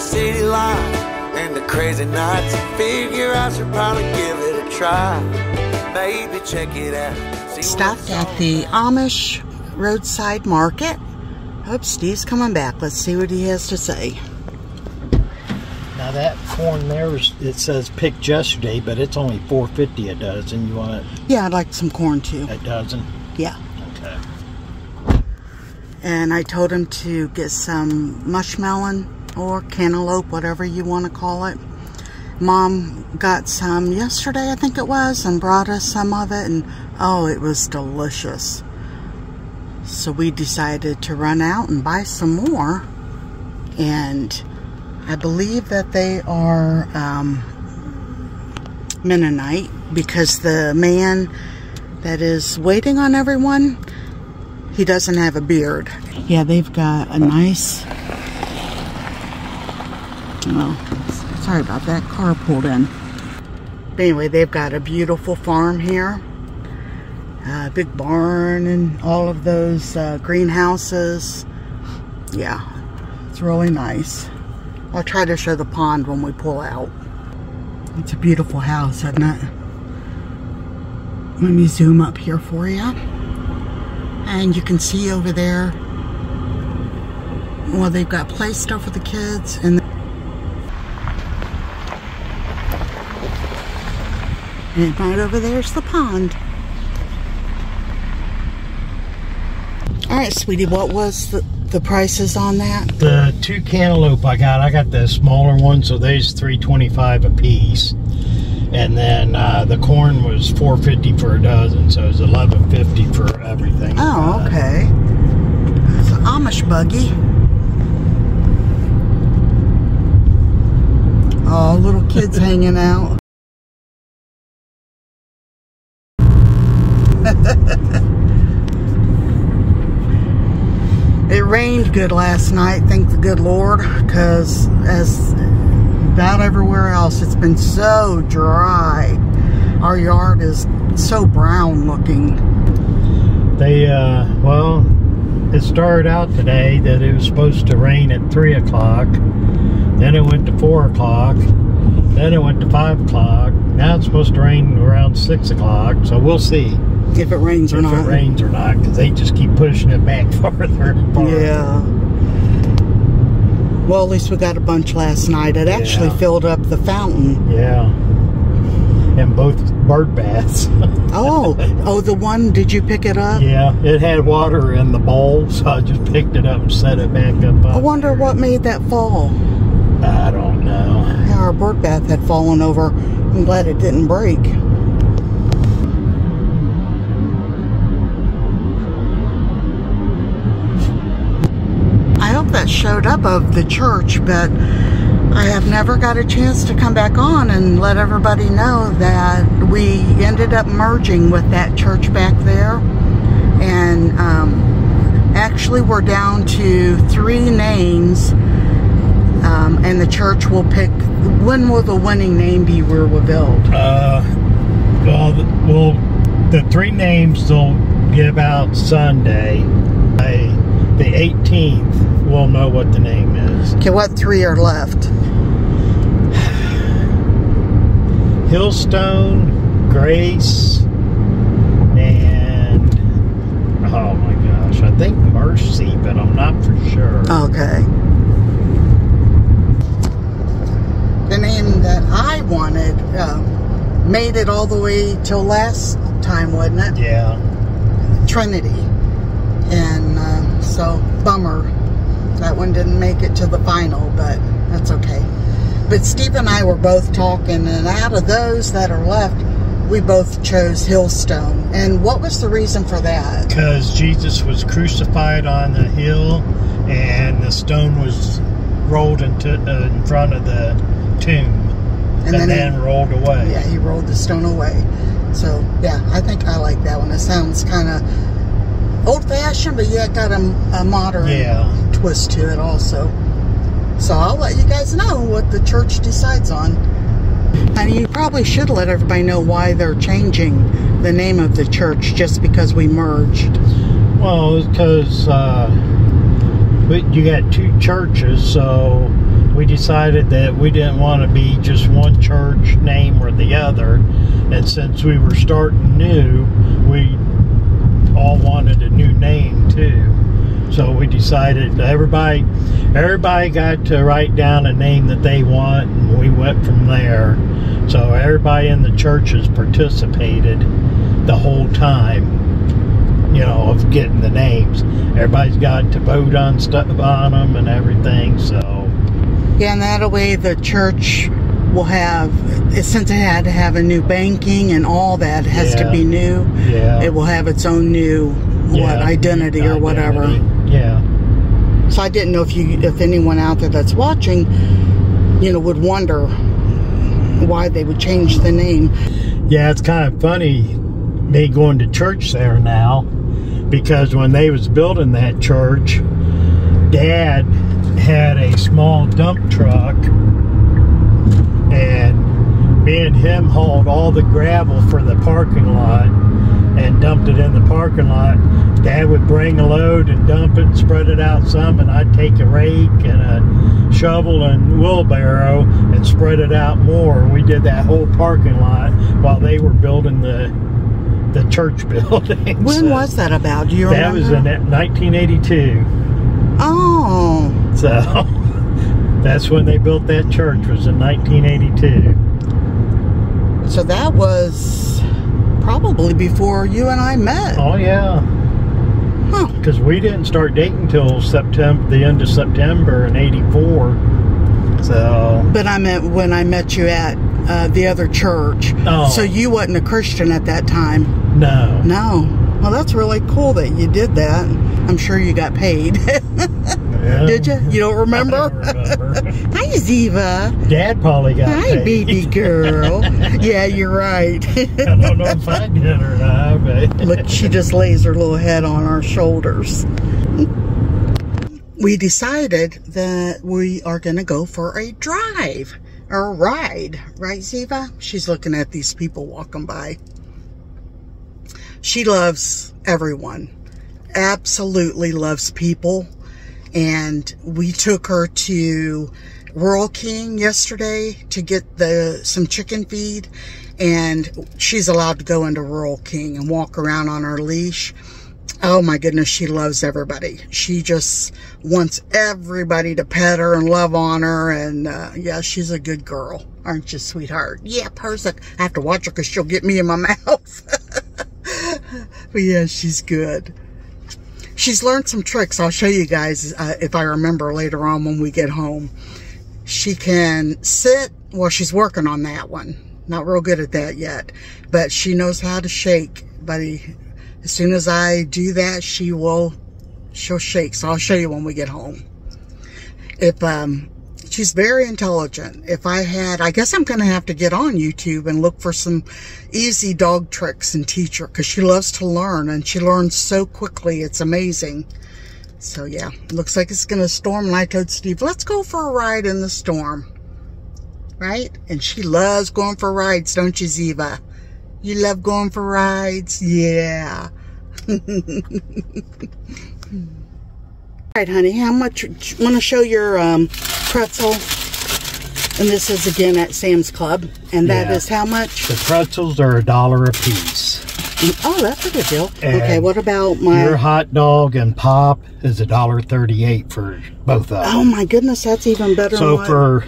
the city lights and the crazy nights. Figure I should probably give it a try. Maybe check it out. See Stopped at the Amish roadside market. Hope Steve's coming back. Let's see what he has to say. Now that corn there is it says picked yesterday, but it's only four fifty a dozen. You want it? Yeah, I'd like some corn too. a dozen? Yeah. Okay. And I told him to get some mushmelon or cantaloupe, whatever you want to call it. Mom got some yesterday, I think it was, and brought us some of it, and oh, it was delicious. So we decided to run out and buy some more. And I believe that they are um, Mennonite because the man that is waiting on everyone he doesn't have a beard. Yeah, they've got a nice. Oh, sorry about that. Car pulled in. But anyway, they've got a beautiful farm here. A big barn and all of those uh, greenhouses. Yeah, it's really nice. I'll try to show the pond when we pull out. It's a beautiful house, isn't it? Let me zoom up here for you. And you can see over there, well, they've got play stuff for the kids. And, and right over there's the pond. All right, sweetie, what was the, the prices on that? The two cantaloupe I got, I got the smaller one, so there's three twenty five a piece. And then uh, the corn was four fifty for a dozen, so it was eleven fifty for everything. Oh, Uh, okay. It's an Amish buggy. Oh, little kids hanging out. it rained good last night, thank the good Lord, because as about everywhere else, it's been so dry. Our yard is so brown looking. They, uh, well, it started out today that it was supposed to rain at 3 o'clock. Then it went to 4 o'clock. Then it went to 5 o'clock. Now it's supposed to rain around 6 o'clock. So we'll see If it rains or if not. it rains or not because they just keep pushing it back farther and farther. Yeah. Well, at least we got a bunch last night. It actually filled up the fountain. Yeah. And both bird baths. Oh, oh, the one, did you pick it up? yeah, it had water in the bowl, so I just picked it up and set it back up. I wonder what made that fall. I don't know. Our bird bath had fallen over. I'm glad it didn't break. Showed up of the church, but I have never got a chance to come back on and let everybody know that we ended up merging with that church back there. And um, actually, we're down to three names um, and the church will pick when will the winning name be revealed Uh, well, well, the three names they'll give out Sunday. The 18th, we'll know what the name is. okay what three are left? Hillstone, Grace, and oh my gosh, I think Mercy, but I'm not for sure. okay. The name that i wanted um, made it all the way till last time wasn't it? Yeah, trinity. And um, so bummer that one didn't make it to the final but that's okay. But steve and i were both talking and out of those that are left we both chose hillstone. And what was the reason for that? Because Jesus was crucified on the hill, and the stone was rolled into uh, in front of the tomb, and, then then, he- rolled away. yeah he rolled the stone away. So yeah i think i like that one. It sounds kind of old-fashioned but yet got a, a modern Yeah. Twist to it also so i'll let you guys know what the church decides on and you probably should let everybody know why they're changing the name of the church just because we merged Well, because uh, you got two churches, so we decided that we didn't want to be just one church name or the other. And since we were starting new, we all wanted a new name too. So we decided everybody everybody got to write down a name that they want and we went from there. So everybody in the churches participated the whole time you know, of getting the names. Everybody's got to vote on stuff on them and everything. So Yeah, and that way the church will have, since it had to have a new banking and all that has to be new, yeah, it will have its own new what yeah, identity or whatever. Yeah, So I didn't know if you, if anyone out there that's watching, you know, would wonder why they would change the name. yeah. It's kind of funny me going to church there now because when they was building that church, Dad had a small dump truck and me and him hauled all the gravel for the parking lot and dumped it in the parking lot. Dad would bring a load and dump it and spread it out some, and I'd take a rake and a shovel and wheelbarrow and spread it out more. We did that whole parking lot while they were building the the church building. When So was that about? Do you that remember? was in 1982. Oh, So that's when they built that church was in 1982. so that was probably before you and I met. Oh yeah. Huh. Because we didn't start dating till September, the end of September in '84. So But I meant when I met you at uh, the other church. Oh. So you wasn't a Christian at that time. no, No. Well, that's really cool that you did that. I'm sure you got paid. Yeah. did you? You don't remember? remember. Hi, Ziva. Dad probably got Hi, paid. baby girl. yeah, you're right. I don't know if I did or not, but Look, she just lays her little head on our shoulders. We decided that we are going to go for a drive or a ride, right, Ziva? She's looking at these people walking by. She loves everyone, absolutely loves people. And we took her to Rural King yesterday to get the some chicken feed and she's allowed to go into Rural King and walk around on her leash. Oh my goodness, she loves everybody. She just wants everybody to pet her and love on her. And uh, yeah, she's a good girl, aren't you, sweetheart? Yeah, person. I have to watch her because she'll get me in my mouth. but yeah, she's good. She's learned some tricks. I'll show you guys uh, if I remember later on when we get home. She can sit. Well, she's working on that one. Not real good at that yet, but she knows how to shake. Buddy, as soon as I do that, she will, she'll shake. So I'll show you when we get home. If, um, she's very intelligent. If I had, I guess I'm going to have to get on YouTube and look for some easy dog tricks and teach her because she loves to learn and she learns so quickly. It's amazing. So yeah, looks like it's going to storm. And I told Steve, let's go for a ride in the storm. Right? And she loves going for rides, don't you, Ziva? You love going for rides? Yeah. All right, honey, how much, want to show your um, pretzel? And this is again at Sam's Club. And that is Yeah. how much? the pretzels are a dollar a piece. Oh, that's a good deal. And okay, what about my... Your hot dog and pop is a dollar thirty-eight for both of them. Oh my goodness, that's even better. So than for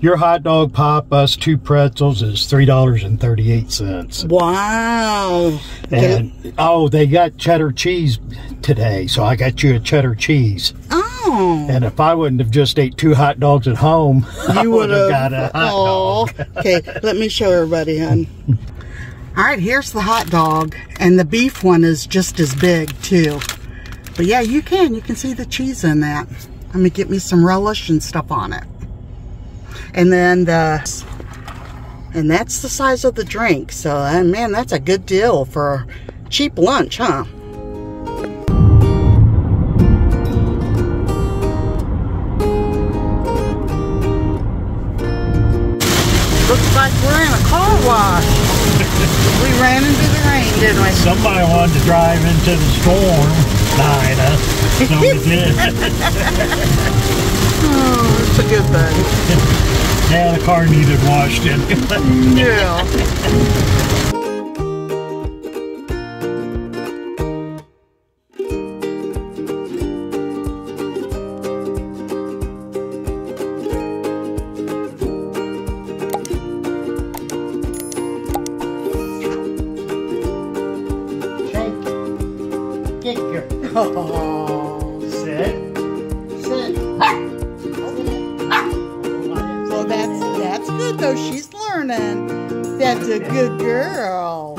your hot dog pop, us two pretzels is three dollars and thirty-eight cents. wow. Okay. And oh, they got cheddar cheese today, so I got you a cheddar cheese. Oh, And if I wouldn't have just ate two hot dogs at home, you would would have got a hot Aw. dog. okay, let me show everybody, hon. All right, here's the hot dog, and the beef one is just as big too. But yeah, you can. You can see the cheese in that. Let me get me some relish and stuff on it. And then the, and that's the size of the drink. So, uh, man, that's a good deal for cheap lunch, huh? Looks like we're in a car wash. we ran into the rain, didn't we? Somebody wanted to drive into the storm, Dinah. So we did. Oh, That's a good thing. Yeah, the car needed washed anyway. Yeah. Kick good girl.